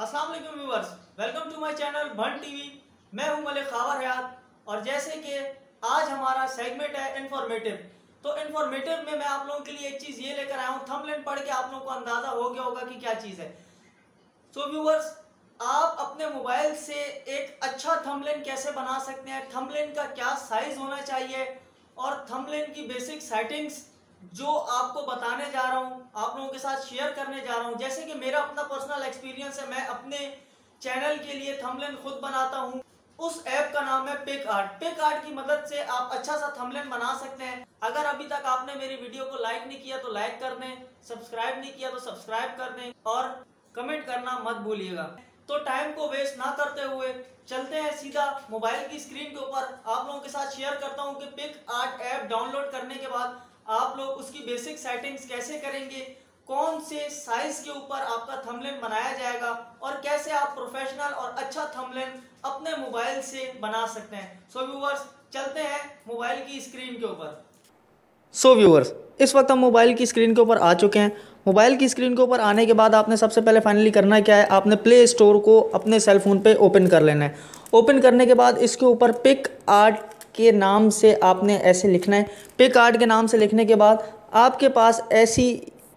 अस्सलाम वालेकुम viewers welcome to my channel भन टीवी मैं हूँ मलिक खावर हयात। और जैसे कि आज हमारा सेगमेंट है इन्फॉर्मेटिव तो इन्फॉर्मेटिव में मैं आप लोगों के लिए एक चीज़ ये लेकर आया हूँ। थंबनेल पढ़ के आप लोगों को अंदाज़ा हो गया होगा कि क्या चीज़ है। सो so, व्यूअर्स आप अपने मोबाइल से एक अच्छा थंबनेल कैसे बना सकते हैं? थंबनेल का क्या साइज़ होना चाहिए? और थंबनेल की बेसिक सेटिंग्स जो आपको बताने जा रहा हूँ, आप लोगों के साथ शेयर करने जा रहा हूँ। जैसे कि मेरा अपना पर्सनल एक्सपीरियंस है, मैं अपने चैनल के लिए थंबनेल खुद बनाता हूँ। उस ऐप का नाम है पिक आर्ट पिक आर्ट की मदद से आप अच्छा सा थंबनेल बना सकते हैं। अगर अभी तक आपने मेरी वीडियो को लाइक नहीं किया तो लाइक कर दें। सब्सक्राइब नहीं किया तो सब्सक्राइब कर दें। और कमेंट करना मत भूलिएगा। तो टाइम को वेस्ट ना करते हुए चलते हैं सीधा मोबाइल की स्क्रीन के ऊपर। आप लोगों के साथ शेयर करता हूँ कि पिक आर्ट ऐप डाउनलोड करने के बाद आप लोग उसकी बेसिक सेटिंग्स कैसे करेंगे? कौन से साइज़ के ऊपर आपका थंबनेल बनाया जाएगा? और कैसे आप प्रोफेशनल और अच्छा थंबनेल अपने मोबाइल से बना सकते हैं? सो so व्यूवर्स चलते हैं मोबाइल की स्क्रीन के ऊपर। सो so व्यूवर्स इस वक्त हम मोबाइल की स्क्रीन के ऊपर आ चुके हैं। मोबाइल की स्क्रीन के ऊपर आने के बाद आपने सबसे पहले फाइनली करना क्या है? आपने प्ले स्टोर को अपने सेल फ़ोन पे ओपन कर लेना है। ओपन करने के बाद इसके ऊपर पिक आर्ट के नाम से आपने ऐसे लिखना है। पे कार्ड के नाम से लिखने के बाद आपके पास ऐसी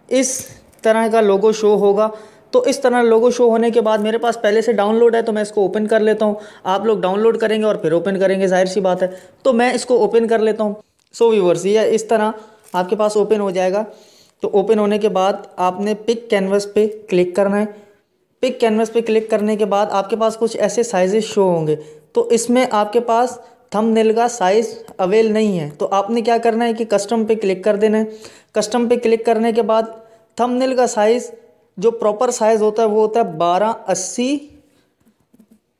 इस तरह का लोगो शो होगा। तो इस तरह लोगो शो होने के बाद मेरे पास पहले से डाउनलोड है तो मैं इसको ओपन कर लेता हूँ। आप लोग डाउनलोड करेंगे और फिर ओपन करेंगे, ज़ाहिर सी बात है। तो मैं इसको ओपन कर लेता हूँ। सो व्यूवर्स ये इस तरह आपके पास ओपन हो जाएगा। तो ओपन होने के बाद आपने पिक कैनवस पे क्लिक करना है। पिक कैनवस पे क्लिक करने के बाद आपके पास कुछ ऐसे साइजेस शो होंगे। तो इसमें आपके पास थंबनेल का साइज़ अवेल नहीं है। तो आपने क्या करना है कि कस्टम पे क्लिक कर देना है। कस्टम पे क्लिक करने के बाद थंबनेल का साइज़ जो प्रॉपर साइज़ होता है, वो होता है बारह अस्सी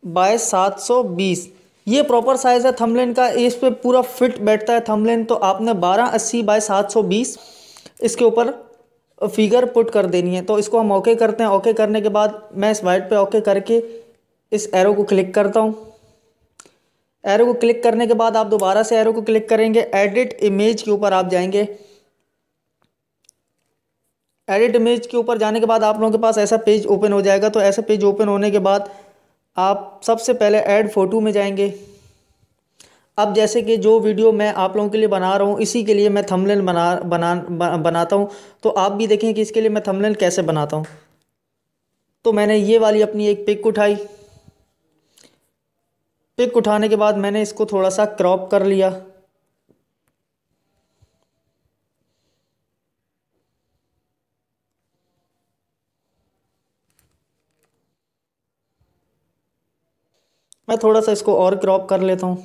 बाय सात सौ बीस। ये प्रॉपर साइज़ है थंबनेल का। इस पर पूरा फिट बैठता है थंबनेल तो आपने बारह अस्सी बाय सात सौ बीस इसके ऊपर फिगर पुट कर देनी है। तो इसको हम ओके करते हैं। ओके करने के बाद मैं इस वाइट पे ओके करके इस एरो को क्लिक करता हूँ। एरो को क्लिक करने के बाद आप दोबारा से एरो को क्लिक करेंगे। एडिट इमेज के ऊपर आप जाएँगे। एडिट इमेज के ऊपर जाने के बाद आप लोगों के पास ऐसा पेज ओपन हो जाएगा। तो ऐसा पेज ओपन होने के बाद आप सबसे पहले ऐड फ़ोटो में जाएँगे। अब जैसे कि जो वीडियो मैं आप लोगों के लिए बना रहा हूँ, इसी के लिए मैं थंबनेल बना बना बनाता हूँ। तो आप भी देखें कि इसके लिए मैं थंबनेल कैसे बनाता हूँ। तो मैंने ये वाली अपनी एक पिक उठाई। पिक उठाने के बाद मैंने इसको थोड़ा सा क्रॉप कर लिया। मैं थोड़ा सा इसको और क्रॉप कर लेता हूँ।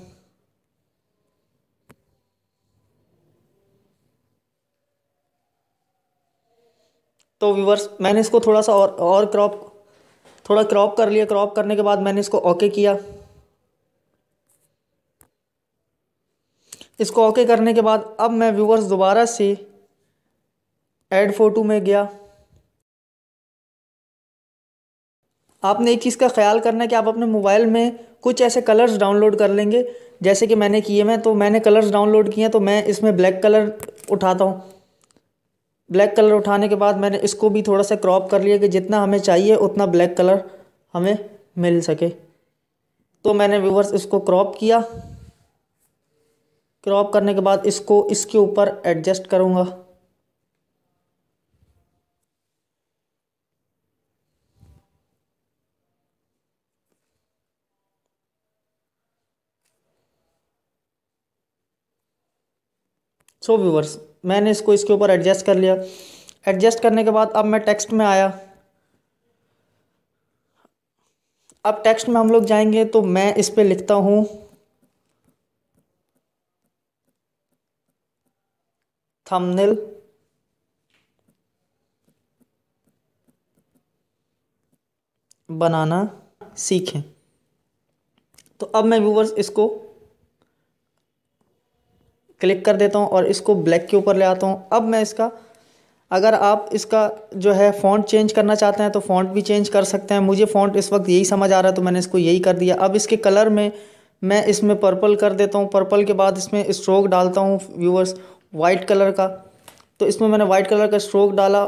तो व्यूवर्स, मैंने इसको थोड़ा सा और और क्रॉप, थोड़ा क्रॉप कर लिया। क्रॉप करने के बाद मैंने इसको ओके किया। इसको ओके करने के बाद अब मैं व्यूवर्स दोबारा से ऐड फ़ोटो में गया। आपने एक चीज़ का ख्याल करना है कि आप अपने मोबाइल में कुछ ऐसे कलर्स डाउनलोड कर लेंगे। जैसे कि मैंने किए मैं तो मैंने कलर्स डाउनलोड किए तो मैं इसमें ब्लैक कलर उठाता हूँ। ब्लैक कलर उठाने के बाद मैंने इसको भी थोड़ा सा क्रॉप कर लिया कि जितना हमें चाहिए, उतना ब्लैक कलर हमें मिल सके। तो मैंने व्यूवर्स इसको क्रॉप किया। क्रॉप करने के बाद इसको, इसके ऊपर एडजस्ट करूँगा। सो so व्यूवर्स मैंने इसको, इसके ऊपर एडजस्ट कर लिया। एडजस्ट करने के बाद अब मैं टेक्स्ट में आया। अब टेक्स्ट में हम लोग जाएँगे तो मैं इस पर लिखता हूँ। थंबनेल बनाना सीखें। तो अब मैं व्यूवर्स इसको क्लिक कर देता हूँ और इसको ब्लैक के ऊपर ले आता हूँ। अब मैं इसका, अगर आप इसका जो है फ़ॉन्ट चेंज करना चाहते हैं तो फ़ॉन्ट भी चेंज कर सकते हैं। मुझे फ़ॉन्ट इस वक्त यही समझ आ रहा है तो मैंने इसको यही कर दिया। अब इसके कलर में मैं इसमें पर्पल कर देता हूँ। पर्पल के बाद इसमें स्ट्रोक डालता हूँ व्यूवर्स वाइट कलर का। तो इसमें मैंने वाइट कलर का स्ट्रोक डाला।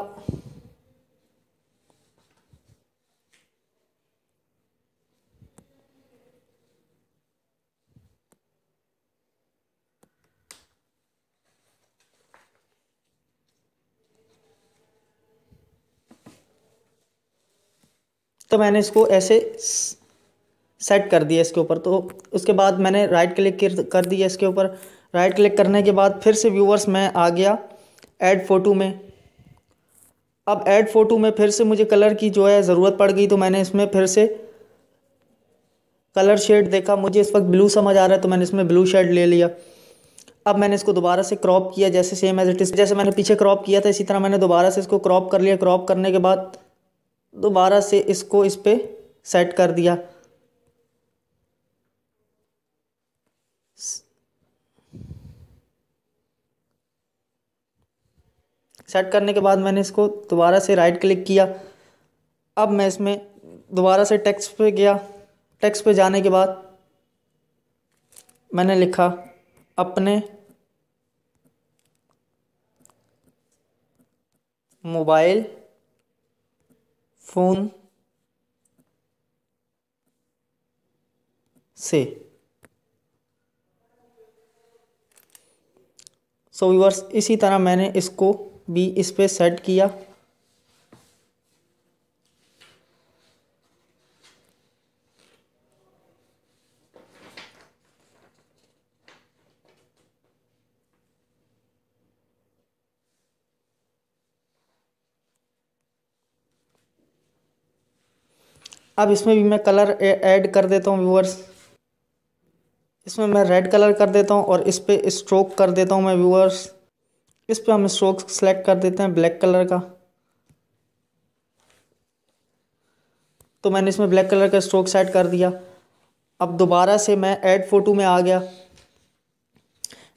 तो मैंने इसको ऐसे सेट कर दिया इसके ऊपर। तो उसके बाद मैंने राइट क्लिक कर दिया इसके ऊपर। राइट क्लिक करने के बाद फिर से व्यूवर्स मैं आ गया ऐड फ़ोटो में। अब ऐड फ़ोटो में फिर से मुझे कलर की जो है ज़रूरत पड़ गई तो मैंने इसमें फिर से कलर शेड देखा। मुझे इस वक्त ब्लू समझ आ रहा है तो मैंने इसमें ब्लू शेड ले लिया। अब मैंने इसको दोबारा से क्रॉप किया, जैसे सेम एज इट इज़ जैसे मैंने पीछे क्रॉप किया था, इसी तरह मैंने दोबारा से इसको क्रॉप कर लिया। क्रॉप करने के बाद दोबारा से इसको इस पर सेट कर दिया। सेट करने के बाद मैंने इसको दोबारा से राइट क्लिक किया। अब मैं इसमें दोबारा से टेक्स्ट पे गया। टेक्स्ट पे जाने के बाद मैंने लिखा अपने मोबाइल फ़ोन से। सो so, व्यूअर्स इसी तरह मैंने इसको भी इस पर सेट किया। अब इसमें भी मैं कलर ऐड कर देता हूँ, व्यूअर्स। इसमें मैं रेड कलर कर देता हूँ और इस पर स्ट्रोक कर देता हूँ मैं, व्यूअर्स। इस पर हम स्ट्रोक सेलेक्ट कर देते हैं ब्लैक कलर का। तो मैंने इसमें ब्लैक कलर का स्ट्रोक सेट कर दिया। अब दोबारा से मैं ऐड फ़ोटो में आ गया।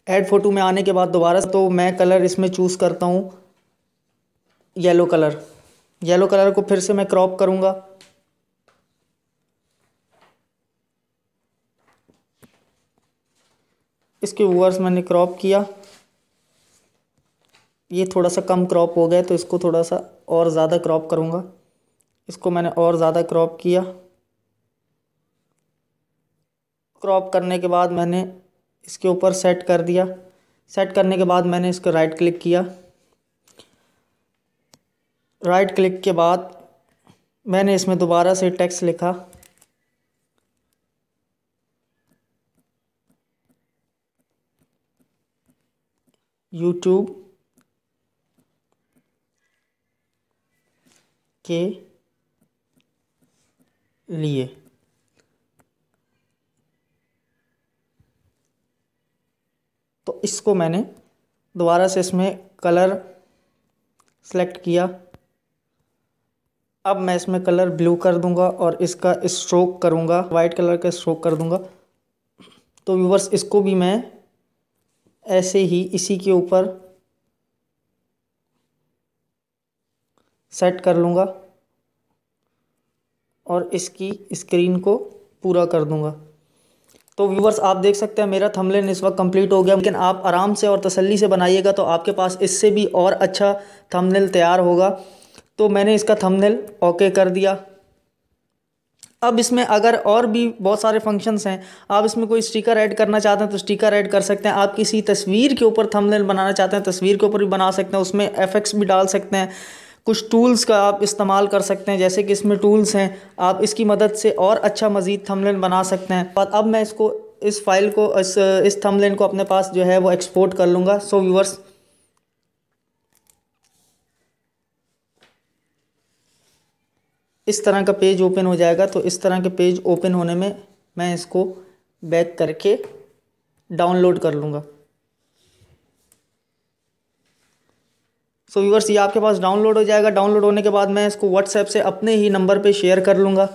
ऐड फ़ोटो में आने के बाद दोबारा तो मैं कलर इसमें चूज़ करता हूँ। येलो कलर येलो कलर को फिर से मैं क्रॉप करूँगा। इसके वर्स मैंने क्रॉप किया। ये थोड़ा सा कम क्रॉप हो गया तो इसको थोड़ा सा और ज़्यादा क्रॉप करूँगा। इसको मैंने और ज़्यादा क्रॉप किया। क्रॉप करने के बाद मैंने इसके ऊपर सेट कर दिया। सेट करने के बाद मैंने इसको राइट क्लिक किया। राइट क्लिक के बाद मैंने इसमें दोबारा से टेक्स्ट लिखा। यूट्यूब के लिए। तो इसको मैंने दोबारा से इसमें कलर सेलेक्ट किया। अब मैं इसमें कलर ब्लू कर दूँगा और इसका स्ट्रोक करूँगा वाइट कलर का स्ट्रोक कर दूँगा। तो व्यूवर्स इसको भी मैं ऐसे ही इसी के ऊपर सेट कर लूँगा और इसकी स्क्रीन को पूरा कर दूँगा। तो व्यूवर्स, आप देख सकते हैं मेरा थंबनेल इस वक्त कंप्लीट हो गया। लेकिन आप आराम से और तसल्ली से बनाइएगा तो आपके पास इससे भी और अच्छा थंबनेल तैयार होगा। तो मैंने इसका थंबनेल ओके कर दिया। अब इसमें अगर और भी बहुत सारे फ़ंक्शंस हैं, आप इसमें कोई स्टिकर ऐड करना चाहते हैं तो स्टिकर ऐड कर सकते हैं। आप किसी तस्वीर के ऊपर थंबनेल बनाना चाहते हैं, तस्वीर के ऊपर भी बना सकते हैं, उसमें एफेक्ट्स भी डाल सकते हैं। कुछ टूल्स का आप इस्तेमाल कर सकते हैं, जैसे कि इसमें टूल्स हैं, आप इसकी मदद से और अच्छा मज़ीद थंबनेल बना सकते हैं। और अब मैं इसको, इस फ़ाइल को, इस इस थंबनेल को अपने पास जो है वो एक्सपोर्ट कर लूँगा। सो व्यूअर्स इस तरह का पेज ओपन हो जाएगा। तो इस तरह के पेज ओपन होने में मैं इसको बैक करके डाउनलोड कर लूँगा। सो व्यूवर्स ये आपके पास डाउनलोड हो जाएगा। डाउनलोड होने के बाद मैं इसको व्हाट्सएप से अपने ही नंबर पर शेयर कर लूँगा।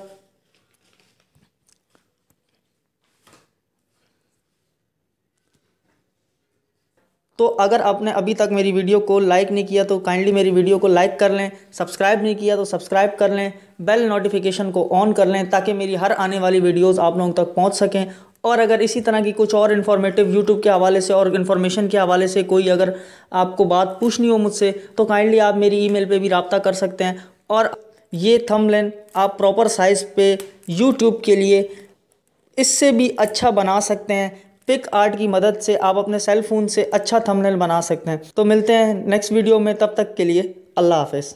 तो अगर आपने अभी तक मेरी वीडियो को लाइक नहीं किया तो काइंडली मेरी वीडियो को लाइक कर लें सब्सक्राइब नहीं किया तो सब्सक्राइब कर लें बेल नोटिफिकेशन को ऑन कर लें ताकि मेरी हर आने वाली वीडियोस आप लोगों तक पहुँच सकें। और अगर इसी तरह की कुछ और इन्फॉर्मेटिव यूट्यूब के हवाले से और इन्फॉर्मेशन के हवाले से कोई अगर आपको बात पूछनी हो मुझसे तो काइंडली आप मेरी ईमेल पे भी रबता कर सकते हैं। और ये थंबनेल आप प्रॉपर साइज़ पे यूट्यूब के लिए इससे भी अच्छा बना सकते हैं। पिक आर्ट की मदद से आप अपने सेल फ़ोन से अच्छा थंबनेल बना सकते हैं। तो मिलते हैं नेक्स्ट वीडियो में, तब तक के लिए अल्लाह हाफिज़।